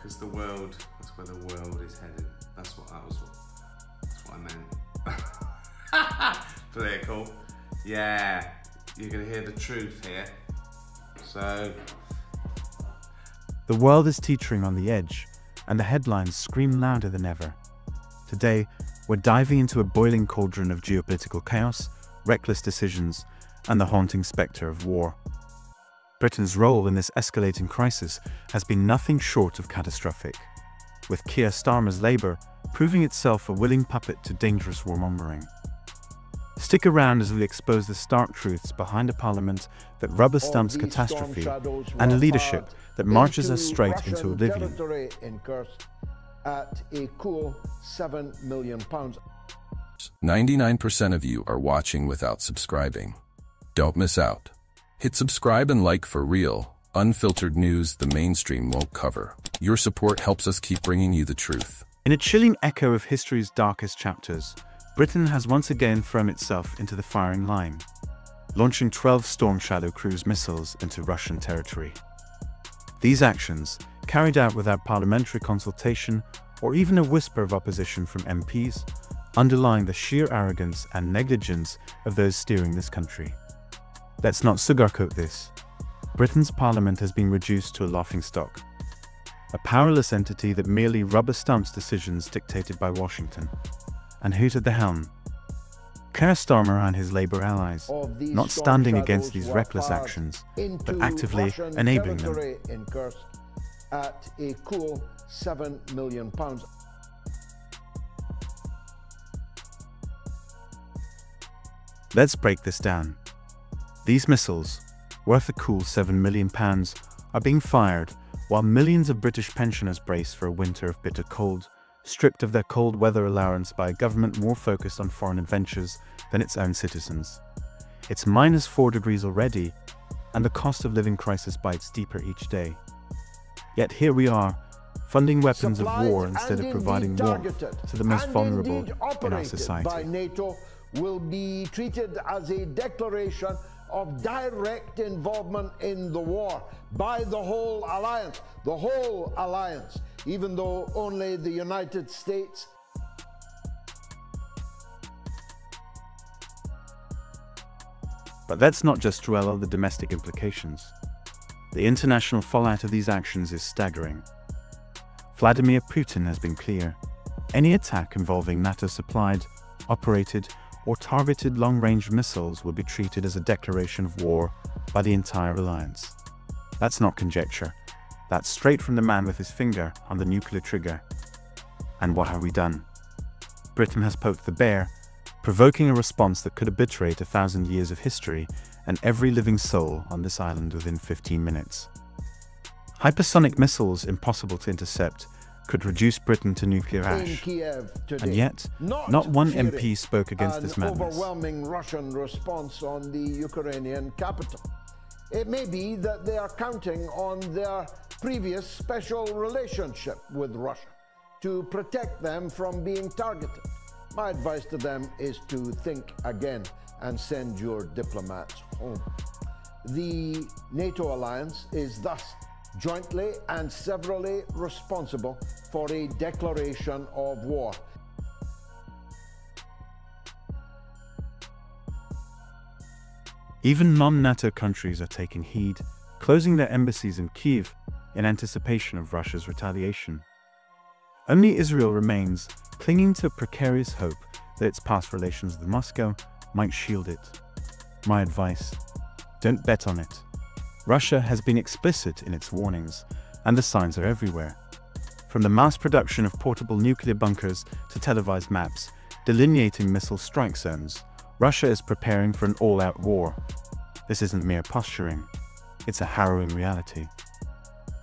Because the world, that's where the world is heading. That's what that was. That's what I meant. Political. Yeah, you're gonna hear the truth here. So, The world is teetering on the edge, and the headlines scream louder than ever. Today, we're diving into a boiling cauldron of geopolitical chaos, reckless decisions, and the haunting spectre of war. Britain's role in this escalating crisis has been nothing short of catastrophic, with Keir Starmer's Labour proving itself a willing puppet to dangerous warmongering. Stick around as we expose the stark truths behind a parliament that rubber stamps All these storm catastrophe and a leadership that marches us straight Russian into oblivion. in at a cool seven million pounds. 99% of you are watching without subscribing. Don't miss out. Hit subscribe and like for real, unfiltered news the mainstream won't cover. Your support helps us keep bringing you the truth. In a chilling echo of history's darkest chapters, Britain has once again thrown itself into the firing line, launching 12 Storm Shadow cruise missiles into Russian territory. These actions, carried out without parliamentary consultation or even a whisper of opposition from MPs, underline the sheer arrogance and negligence of those steering this country. Let's not sugarcoat this. Britain's parliament has been reduced to a laughingstock, a powerless entity that merely rubber stamps decisions dictated by Washington. And who's at the helm? Keir Starmer and his Labour allies, not standing against these reckless actions, but actively Russian enabling them. at a cool seven million pounds. Let's break this down. These missiles, worth a cool £7 million, are being fired while millions of British pensioners brace for a winter of bitter cold, stripped of their cold weather allowance by a government more focused on foreign adventures than its own citizens. It's minus 4 degrees already, and the cost of living crisis bites deeper each day. Yet here we are, funding weapons of war instead of providing warmth to the most vulnerable in our society. by NATO will be treated as a declaration of direct involvement in the war by the whole alliance, the whole alliance, even though only the United States But let's not just dwell on the domestic implications. The international fallout of these actions is staggering. Vladimir Putin has been clear. Any attack involving NATO supplied, operated, or targeted long range missiles will be treated as a declaration of war by the entire alliance. That's not conjecture. That's straight from the man with his finger on the nuclear trigger. And what have we done? Britain has poked the bear, provoking a response that could obliterate a thousand years of history and every living soul on this island within 15 minutes. Hypersonic missiles impossible to intercept could reduce Britain to nuclear ash. Today. And yet, not one MP spoke against this madness. overwhelming Russian response on the Ukrainian capital. It may be that they are counting on their previous special relationship with Russia to protect them from being targeted. My advice to them is to think again and send your diplomats home. The NATO alliance is thus jointly and severally responsible for a declaration of war. Even non NATO countries are taking heed, closing their embassies in Kiev in anticipation of Russia's retaliation. Only Israel remains, clinging to precarious hope that its past relations with Moscow might shield it. My advice don't bet on it. Russia has been explicit in its warnings, and the signs are everywhere. From the mass production of portable nuclear bunkers to televised maps delineating missile strike zones, Russia is preparing for an all out war. This isn't mere posturing, it's a harrowing reality.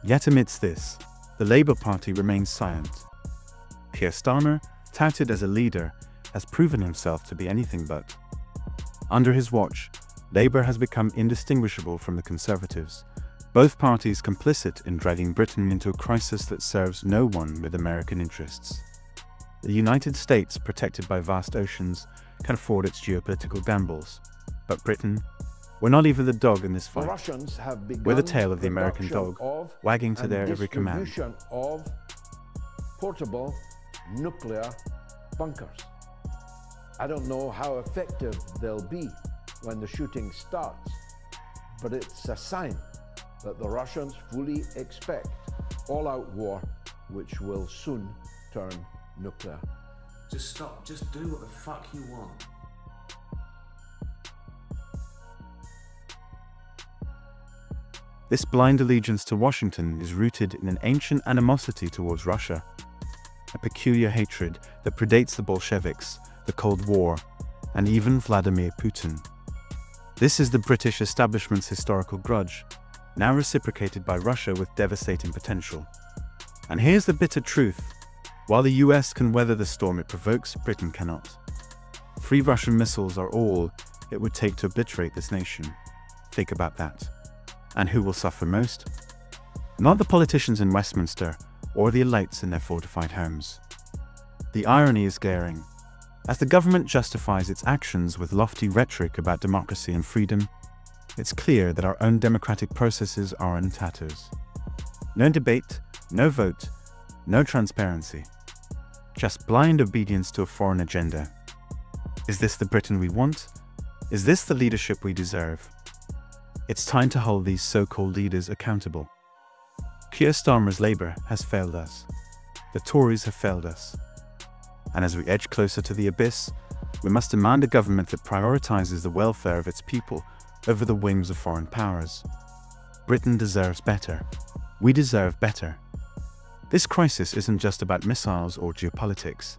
Yet amidst this, the Labour Party remains silent. Keir Starmer, touted as a leader, has proven himself to be anything but. Under his watch, Labour has become indistinguishable from the Conservatives, both parties complicit in dragging Britain into a crisis that serves no one with American interests. The United States, protected by vast oceans, can afford its geopolitical gambles, but Britain, We're not even the dog in this fight. Russians have begun We're the tail of the American dog, of wagging to their every command. of portable nuclear bunkers. I don't know how effective they'll be when the shooting starts, but it's a sign that the Russians fully expect all-out war, which will soon turn nuclear. Just stop. Just do what the fuck you want. This blind allegiance to Washington is rooted in an ancient animosity towards Russia, a peculiar hatred that predates the Bolsheviks, the Cold War, and even Vladimir Putin. This is the British establishment's historical grudge, now reciprocated by Russia with devastating potential. And here's the bitter truth while the US can weather the storm it provokes, Britain cannot. Free Russian missiles are all it would take to obliterate this nation. Think about that. And who will suffer most? Not the politicians in Westminster or the elites in their fortified homes. The irony is glaring. As the government justifies its actions with lofty rhetoric about democracy and freedom, it's clear that our own democratic processes are in tatters. No debate, no vote, no transparency. Just blind obedience to a foreign agenda. Is this the Britain we want? Is this the leadership we deserve? It's time to hold these so called leaders accountable. Keir Starmer's Labour has failed us. The Tories have failed us. And as we edge closer to the abyss, we must demand a government that prioritises the welfare of its people over the whims of foreign powers. Britain deserves better. We deserve better. This crisis isn't just about missiles or geopolitics,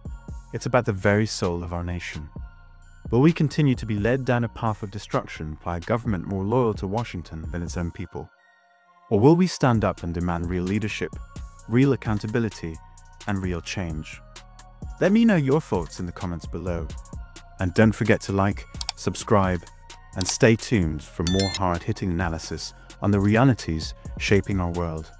it's about the very soul of our nation. Will we continue to be led down a path of destruction by a government more loyal to Washington than its own people? Or will we stand up and demand real leadership, real accountability, and real change? Let me know your thoughts in the comments below. And don't forget to like, subscribe, and stay tuned for more hard hitting analysis on the realities shaping our world.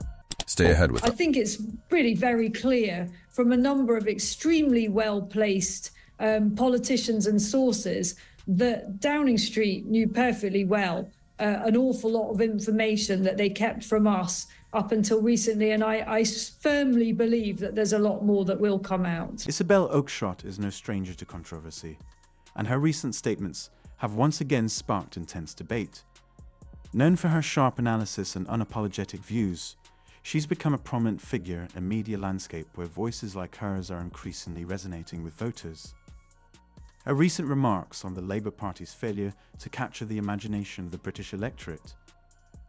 Stay ahead with I think it's really very clear from a number of extremely well placed um, politicians and sources that Downing Street knew perfectly well uh, an awful lot of information that they kept from us up until recently. And I, I firmly believe that there's a lot more that will come out. Isabel Oakeshott is no stranger to controversy, and her recent statements have once again sparked intense debate. Known for her sharp analysis and unapologetic views, she's become a prominent figure in a media landscape where voices like hers are increasingly resonating with voters. Her recent remarks on the Labour Party's failure to capture the imagination of the British electorate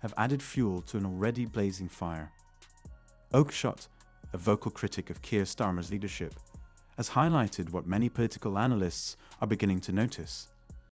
have added fuel to an already blazing fire. Oakeshott, a vocal critic of Keir Starmer's leadership, has highlighted what many political analysts are beginning to notice